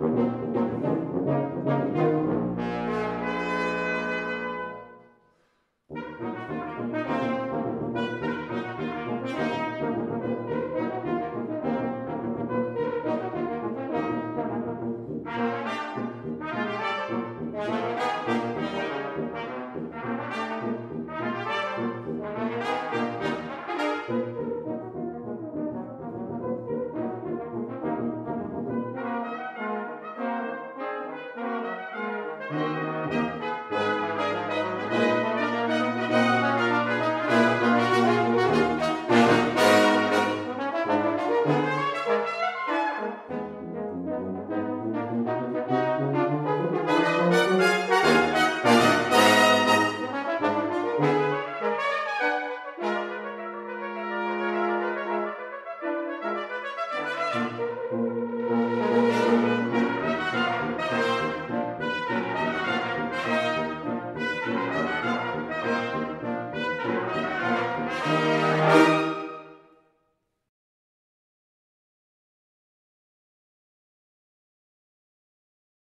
Música